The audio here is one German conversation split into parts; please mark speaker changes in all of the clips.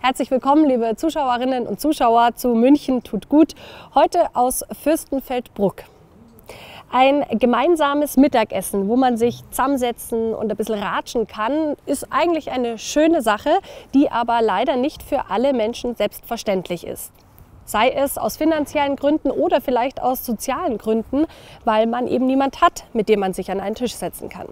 Speaker 1: Herzlich willkommen, liebe Zuschauerinnen und Zuschauer zu München tut gut. Heute aus Fürstenfeldbruck. Ein gemeinsames Mittagessen, wo man sich zusammensetzen und ein bisschen ratschen kann, ist eigentlich eine schöne Sache, die aber leider nicht für alle Menschen selbstverständlich ist sei es aus finanziellen Gründen oder vielleicht aus sozialen Gründen, weil man eben niemand hat, mit dem man sich an einen Tisch setzen kann.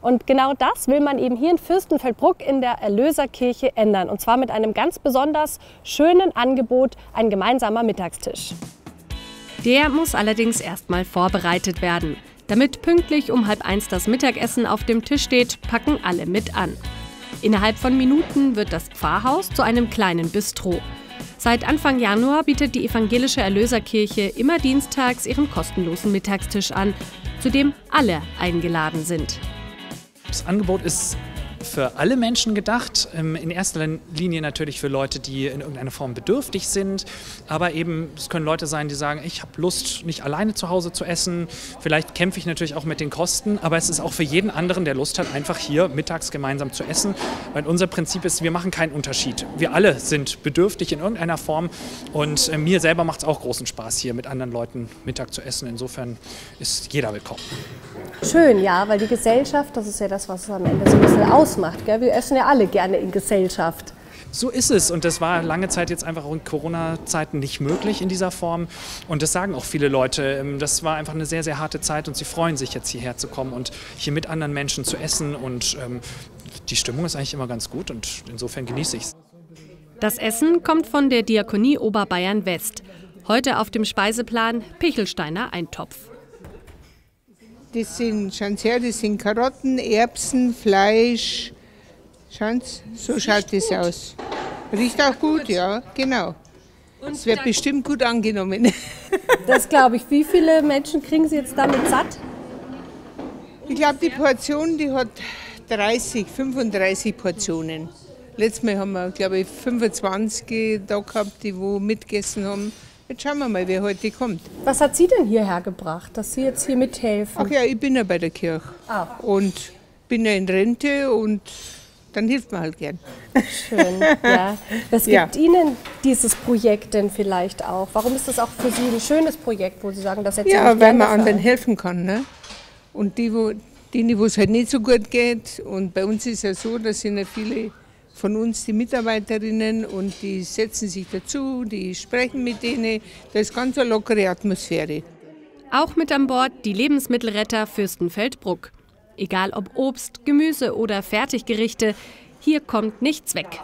Speaker 1: Und genau das will man eben hier in Fürstenfeldbruck in der Erlöserkirche ändern. Und zwar mit einem ganz besonders schönen Angebot, ein gemeinsamer Mittagstisch.
Speaker 2: Der muss allerdings erstmal vorbereitet werden. Damit pünktlich um halb eins das Mittagessen auf dem Tisch steht, packen alle mit an. Innerhalb von Minuten wird das Pfarrhaus zu einem kleinen Bistro. Seit Anfang Januar bietet die evangelische Erlöserkirche immer dienstags ihren kostenlosen Mittagstisch an, zu dem alle eingeladen sind.
Speaker 3: Das Angebot ist für alle Menschen gedacht. Ähm, in erster Linie natürlich für Leute, die in irgendeiner Form bedürftig sind. Aber eben, es können Leute sein, die sagen, ich habe Lust, nicht alleine zu Hause zu essen. Vielleicht kämpfe ich natürlich auch mit den Kosten. Aber es ist auch für jeden anderen, der Lust hat, einfach hier mittags gemeinsam zu essen. Weil unser Prinzip ist, wir machen keinen Unterschied. Wir alle sind bedürftig in irgendeiner Form. Und äh, mir selber macht es auch großen Spaß, hier mit anderen Leuten Mittag zu essen. Insofern ist jeder willkommen.
Speaker 1: Schön, ja, weil die Gesellschaft, das ist ja das, was es am Ende so ein bisschen ausmacht. Gell? Wir essen ja alle gerne in Gesellschaft.
Speaker 3: So ist es und das war lange Zeit jetzt einfach auch in Corona-Zeiten nicht möglich in dieser Form und das sagen auch viele Leute. Ähm, das war einfach eine sehr, sehr harte Zeit und sie freuen sich jetzt hierher zu kommen und hier mit anderen Menschen zu essen und ähm, die Stimmung ist eigentlich immer ganz gut und insofern genieße ich es.
Speaker 2: Das Essen kommt von der Diakonie Oberbayern West. Heute auf dem Speiseplan Pichelsteiner Eintopf.
Speaker 4: Das sind, schauen Sie her, das sind Karotten, Erbsen, Fleisch. Schauen Sie, so schaut das aus. Riecht auch gut, ja, genau. Es wird bestimmt gut angenommen.
Speaker 1: Das glaube ich. Wie viele Menschen kriegen Sie jetzt damit satt?
Speaker 4: Ich glaube, die Portion, die hat 30, 35 Portionen. Letztes Mal haben wir, glaube ich, 25 da gehabt, die wo mitgegessen haben. Jetzt schauen wir mal, wer heute kommt.
Speaker 1: Was hat Sie denn hierher gebracht, dass Sie jetzt hier mithelfen?
Speaker 4: Ach ja, ich bin ja bei der Kirche. Ah. Und bin ja in Rente und dann hilft man halt gern.
Speaker 1: Schön, ja. Was gibt ja. Ihnen dieses Projekt denn vielleicht auch? Warum ist das auch für Sie ein schönes Projekt, wo Sie sagen, das jetzt
Speaker 4: Ja, weil man anderen helfen kann. Ne? Und die, wo, denen, wo es halt nicht so gut geht. Und bei uns ist ja so, dass sind ja viele von uns die Mitarbeiterinnen und die setzen sich dazu, die sprechen mit denen. Da ist ganz eine lockere Atmosphäre.
Speaker 2: Auch mit an Bord die Lebensmittelretter Fürstenfeldbruck. Egal ob Obst, Gemüse oder Fertiggerichte, hier kommt nichts weg.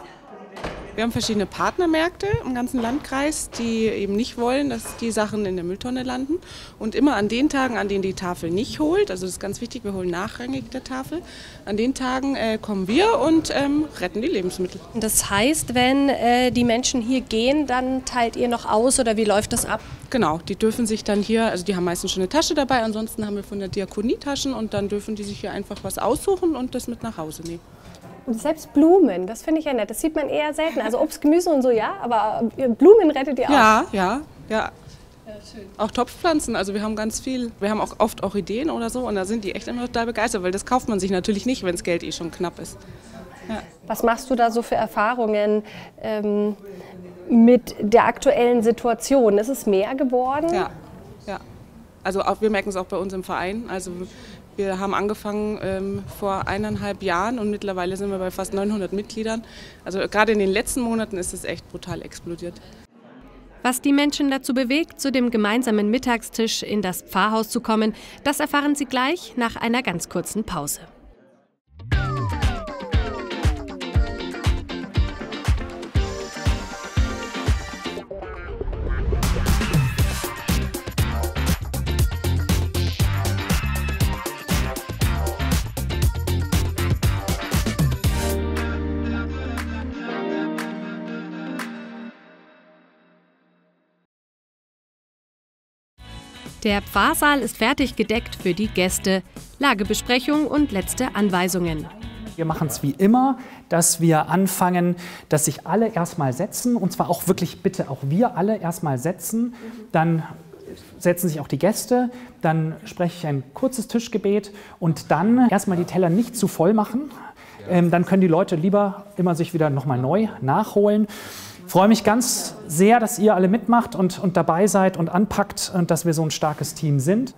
Speaker 5: Wir haben verschiedene Partnermärkte im ganzen Landkreis, die eben nicht wollen, dass die Sachen in der Mülltonne landen. Und immer an den Tagen, an denen die Tafel nicht holt, also das ist ganz wichtig, wir holen nachrangig der Tafel, an den Tagen äh, kommen wir und ähm, retten die Lebensmittel.
Speaker 1: Das heißt, wenn äh, die Menschen hier gehen, dann teilt ihr noch aus oder wie läuft das ab?
Speaker 5: Genau, die dürfen sich dann hier, also die haben meistens schon eine Tasche dabei, ansonsten haben wir von der Diakonie Taschen und dann dürfen die sich hier einfach was aussuchen und das mit nach Hause nehmen.
Speaker 1: Und selbst Blumen, das finde ich ja nett. Das sieht man eher selten. Also Obst, Gemüse und so, ja, aber Blumen rettet ihr auch.
Speaker 5: Ja, ja, ja. Auch Topfpflanzen, also wir haben ganz viel, wir haben auch oft Orchideen oder so und da sind die echt immer total begeistert, weil das kauft man sich natürlich nicht, wenn das Geld eh schon knapp ist.
Speaker 1: Ja. Was machst du da so für Erfahrungen ähm, mit der aktuellen Situation? Ist es mehr geworden?
Speaker 5: Ja, ja. Also auch, wir merken es auch bei uns im Verein. Also wir haben angefangen ähm, vor eineinhalb Jahren und mittlerweile sind wir bei fast 900 Mitgliedern. Also gerade in den letzten Monaten ist es echt brutal explodiert.
Speaker 2: Was die Menschen dazu bewegt, zu dem gemeinsamen Mittagstisch in das Pfarrhaus zu kommen, das erfahren Sie gleich nach einer ganz kurzen Pause. Der Pfarrsaal ist fertig gedeckt für die Gäste. Lagebesprechung und letzte Anweisungen.
Speaker 3: Wir machen es wie immer, dass wir anfangen, dass sich alle erstmal setzen und zwar auch wirklich bitte auch wir alle erstmal setzen. Dann setzen sich auch die Gäste, dann spreche ich ein kurzes Tischgebet und dann erstmal die Teller nicht zu voll machen. ähm, dann können die Leute lieber immer sich wieder nochmal neu nachholen. Ich freue mich ganz sehr, dass ihr alle mitmacht und, und dabei seid und anpackt und dass wir so ein starkes Team sind.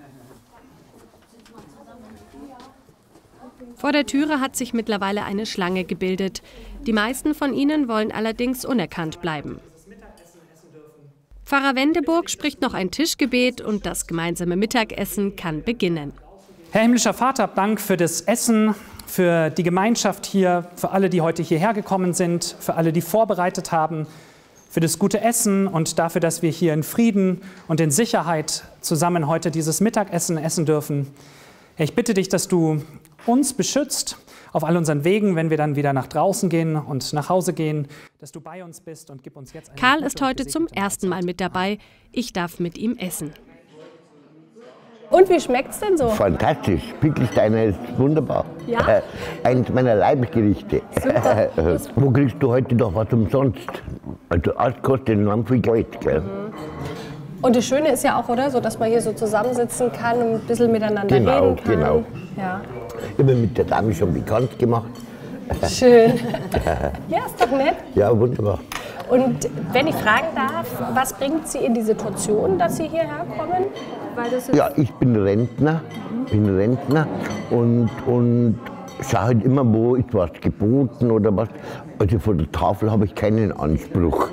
Speaker 2: Vor der Türe hat sich mittlerweile eine Schlange gebildet. Die meisten von ihnen wollen allerdings unerkannt bleiben. Pfarrer Wendeburg spricht noch ein Tischgebet und das gemeinsame Mittagessen kann beginnen.
Speaker 3: Herr himmlischer Vater, Dank für das Essen, für die Gemeinschaft hier, für alle, die heute hierher gekommen sind, für alle, die vorbereitet haben, für das gute Essen und dafür, dass wir hier in Frieden und in Sicherheit zusammen heute dieses Mittagessen essen dürfen. Ich bitte dich, dass du uns beschützt auf all unseren Wegen, wenn wir dann wieder nach draußen gehen und nach Hause gehen, dass du bei uns bist und gib uns jetzt
Speaker 2: Karl ist heute zum ersten Mal mit dabei. Ich darf mit ihm essen.
Speaker 1: Und wie schmeckt es denn so?
Speaker 6: Fantastisch. Pickelsteiner ist wunderbar.
Speaker 1: Ja?
Speaker 6: Äh, eins meiner Leibgerichte.
Speaker 1: Super.
Speaker 6: Wo kriegst du heute noch was umsonst? Also alles kostet enorm viel Geld. Gell?
Speaker 1: Und das Schöne ist ja auch, oder? So, dass man hier so zusammensitzen kann und ein bisschen miteinander
Speaker 6: Genau,
Speaker 1: reden kann.
Speaker 6: genau.
Speaker 1: Ja.
Speaker 6: Ich habe mit der Dame schon bekannt gemacht.
Speaker 1: Schön. ja, ist doch nett.
Speaker 6: Ja, wunderbar.
Speaker 1: Und wenn ich fragen darf, was bringt Sie in die Situation, dass Sie hierher kommen?
Speaker 6: Ja, ich bin Rentner, bin Rentner und, und schaue halt immer, wo ist was geboten oder was. Also von der Tafel habe ich keinen Anspruch.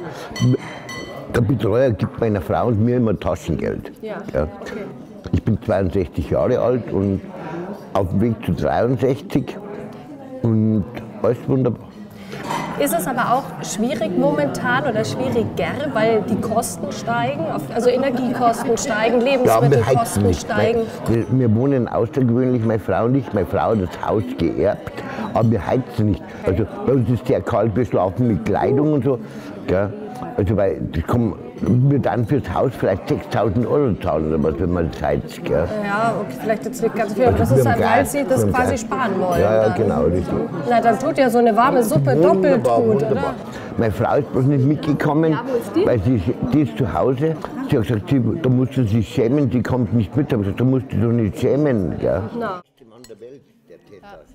Speaker 6: Der Betreuer gibt meiner Frau und mir immer Taschengeld.
Speaker 1: Ja,
Speaker 6: Ich bin 62 Jahre alt und auf dem Weg zu 63 und alles wunderbar.
Speaker 1: Ist es aber auch schwierig momentan oder schwieriger, weil die Kosten steigen, also Energiekosten steigen,
Speaker 6: Ja,
Speaker 1: Lebensmittelkosten
Speaker 6: heizen nicht.
Speaker 1: steigen.
Speaker 6: Wir, wir wohnen außergewöhnlich, meine Frau nicht. Meine Frau hat das Haus geerbt, aber wir heizen nicht. Also bei uns ist sehr kalt, wir schlafen mit Kleidung und so. Gell? Also weil das kommen, wir dann fürs Haus vielleicht 6.000 Euro zahlen oder was, wenn man heizt. Gell?
Speaker 1: Ja, okay, vielleicht jetzt nicht ganz viel, aber das ist halt, weil Sie das quasi sparen wollen.
Speaker 6: Ja, ja, genau. Richtig.
Speaker 1: Na, dann tut ja so eine warme Suppe doppelt
Speaker 6: Wunderbar,
Speaker 1: gut,
Speaker 6: wunderbar.
Speaker 1: oder?
Speaker 6: Meine Frau ist bloß nicht mitgekommen, weil sie, die ist zu Hause. Sie hat gesagt, sie, da musst du sich schämen, die kommt nicht mit. Da habe ich gesagt, da musst du dich doch nicht schämen. Gell?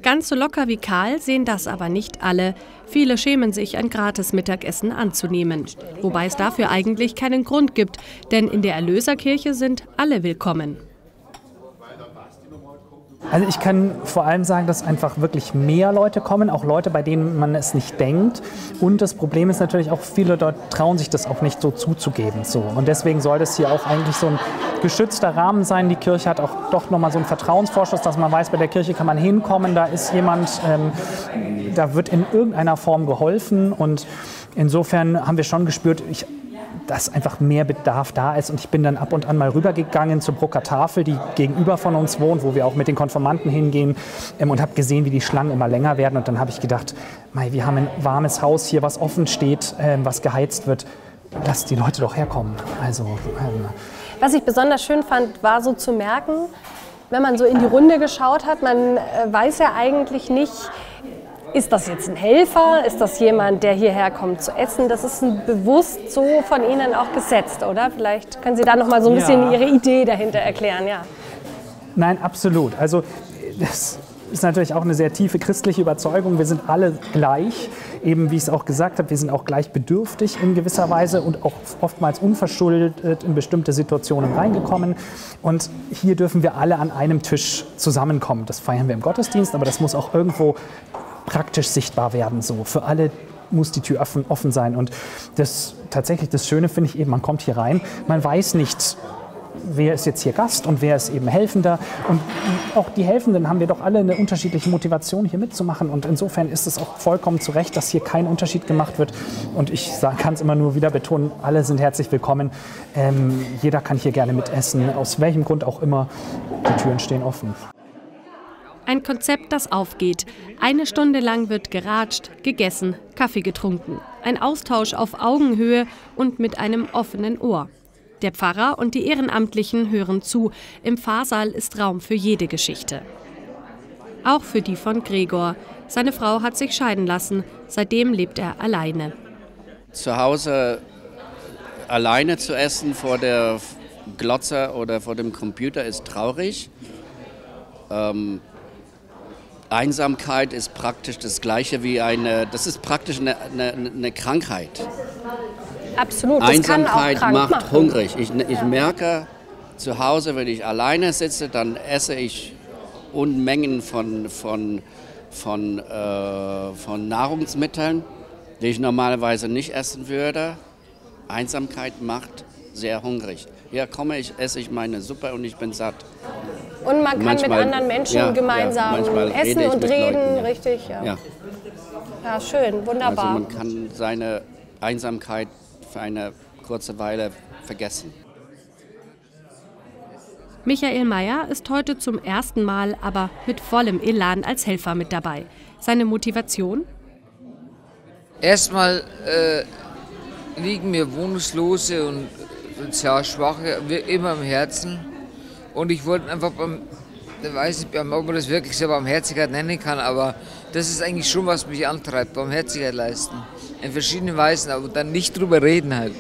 Speaker 2: Ganz so locker wie Karl sehen das aber nicht alle. Viele schämen sich, ein gratis Mittagessen anzunehmen. Wobei es dafür eigentlich keinen Grund gibt, denn in der Erlöserkirche sind alle willkommen.
Speaker 3: Also ich kann vor allem sagen, dass einfach wirklich mehr Leute kommen, auch Leute, bei denen man es nicht denkt. Und das Problem ist natürlich auch, viele dort trauen sich das auch nicht so zuzugeben. So. Und deswegen soll das hier auch eigentlich so ein geschützter Rahmen sein. Die Kirche hat auch doch nochmal so einen Vertrauensvorschuss, dass man weiß, bei der Kirche kann man hinkommen, da ist jemand, ähm, da wird in irgendeiner Form geholfen. Und insofern haben wir schon gespürt, ich, dass einfach mehr Bedarf da ist. Und ich bin dann ab und an mal rübergegangen zur Brucker Tafel, die gegenüber von uns wohnt, wo wir auch mit den Konformanten hingehen ähm, und habe gesehen, wie die Schlangen immer länger werden. Und dann habe ich gedacht, mei, wir haben ein warmes Haus hier, was offen steht, ähm, was geheizt wird. Lass die Leute doch herkommen. Also, ähm,
Speaker 1: Was ich besonders schön fand, war so zu merken, wenn man so in die Runde geschaut hat, man äh, weiß ja eigentlich nicht, ist das jetzt ein Helfer? Ist das jemand, der hierher kommt zu essen? Das ist ein bewusst so von Ihnen auch gesetzt, oder? Vielleicht können Sie da noch mal so ein
Speaker 3: Ja.
Speaker 1: bisschen Ihre Idee dahinter erklären, ja.
Speaker 3: Nein, absolut. Also das ist natürlich auch eine sehr tiefe christliche Überzeugung. Wir sind alle gleich. Eben wie ich es auch gesagt habe, wir sind auch gleich bedürftig in gewisser Weise und auch oftmals unverschuldet in bestimmte Situationen reingekommen. Und hier dürfen wir alle an einem Tisch zusammenkommen. Das feiern wir im Gottesdienst, aber das muss auch irgendwo praktisch sichtbar werden. So für alle muss die Tür offen, offen sein. Und das tatsächlich das Schöne finde ich eben, man kommt hier rein, man weiß nicht, wer ist jetzt hier Gast und wer ist eben Helfender. Und auch die Helfenden haben wir doch alle eine unterschiedliche Motivation, hier mitzumachen. Und insofern ist es auch vollkommen zu Recht, dass hier kein Unterschied gemacht wird. Und ich kann es immer nur wieder betonen, alle sind herzlich willkommen. Ähm, jeder kann hier gerne mitessen, aus welchem Grund auch immer. Die Türen stehen offen.
Speaker 2: Ein Konzept, das aufgeht. Eine Stunde lang wird geratscht, gegessen, Kaffee getrunken. Ein Austausch auf Augenhöhe und mit einem offenen Ohr. Der Pfarrer und die Ehrenamtlichen hören zu. Im Pfarrsaal ist Raum für jede Geschichte. Auch für die von Gregor. Seine Frau hat sich scheiden lassen. Seitdem lebt er alleine.
Speaker 7: zu Hause alleine zu essen vor der Glotzer oder vor dem Computer ist traurig. Ähm, Einsamkeit ist praktisch das gleiche wie eine, das ist praktisch eine, eine, eine Krankheit.
Speaker 1: Absolut. Das
Speaker 7: Einsamkeit macht
Speaker 1: machen.
Speaker 7: hungrig. Ich, ich merke zu Hause, wenn ich alleine sitze, dann esse ich Unmengen von, von, von, äh, von Nahrungsmitteln, die ich normalerweise nicht essen würde. Einsamkeit macht sehr hungrig. Hier komme ich, esse ich meine Suppe und ich bin satt.
Speaker 1: Und man kann
Speaker 7: Manchmal-
Speaker 1: mit anderen Menschen
Speaker 7: ja, ja,
Speaker 1: gemeinsam
Speaker 7: manchmal
Speaker 1: essen und reden,
Speaker 7: Leuten, ja.
Speaker 1: richtig. Ja.
Speaker 7: Ja.
Speaker 1: ja, schön,
Speaker 7: Also
Speaker 1: wunderbar.
Speaker 7: man kann seine Einsamkeit für eine kurze Weile vergessen.
Speaker 2: Michael Mayer ist heute zum ersten Mal aber mit vollem Elan als Helfer mit dabei. Seine Motivation?
Speaker 8: Erstmal äh, liegen mir Wohnungslose und sozial Schwache wir- immer am Herzen. Und ich wollte einfach beim, ich weiß nicht, ob man das wirklich so Barmherzigkeit nennen kann, aber das ist eigentlich schon, was mich antreibt, Barmherzigkeit leisten. In verschiedenen Weisen, aber dann nicht drüber reden halt.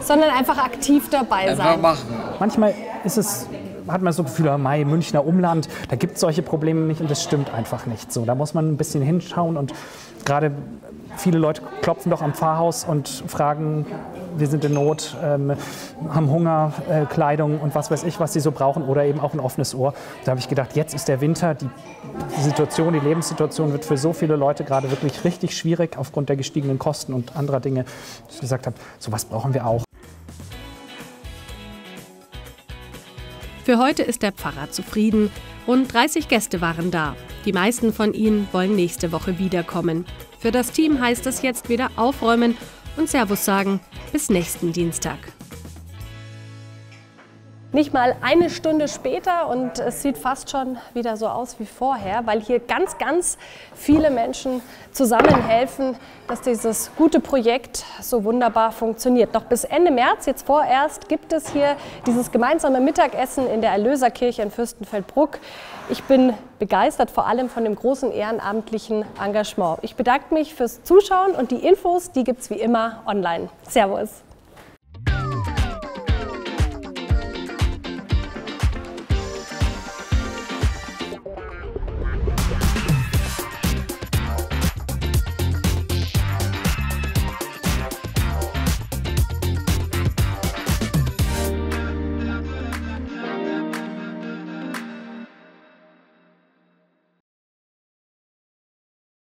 Speaker 1: Sondern einfach aktiv dabei
Speaker 8: Einfach
Speaker 1: sein.
Speaker 8: machen.
Speaker 3: Manchmal ist es, hat man so das Gefühl, Mai, Münchner Umland, da gibt es solche Probleme nicht und das stimmt einfach nicht so. Da muss man ein bisschen hinschauen und gerade viele Leute klopfen doch am Pfarrhaus und fragen, wir sind in Not, ähm, haben Hunger, äh, Kleidung und was weiß ich, was sie so brauchen oder eben auch ein offenes Ohr. Da habe ich gedacht, jetzt ist der Winter, die Situation, die Lebenssituation wird für so viele Leute gerade wirklich richtig schwierig aufgrund der gestiegenen Kosten und anderer Dinge, dass ich gesagt habe, sowas brauchen wir auch.
Speaker 2: Für heute ist der Pfarrer zufrieden. Rund 30 Gäste waren da. Die meisten von ihnen wollen nächste Woche wiederkommen. Für das Team heißt es jetzt wieder aufräumen und Servus sagen. Bis nächsten Dienstag.
Speaker 1: Nicht mal eine Stunde später und es sieht fast schon wieder so aus wie vorher, weil hier ganz, ganz viele Menschen zusammenhelfen, dass dieses gute Projekt so wunderbar funktioniert. Noch bis Ende März, jetzt vorerst, gibt es hier dieses gemeinsame Mittagessen in der Erlöserkirche in Fürstenfeldbruck. Ich bin begeistert, vor allem von dem großen ehrenamtlichen Engagement. Ich bedanke mich fürs Zuschauen und die Infos, die gibt es wie immer online. Servus.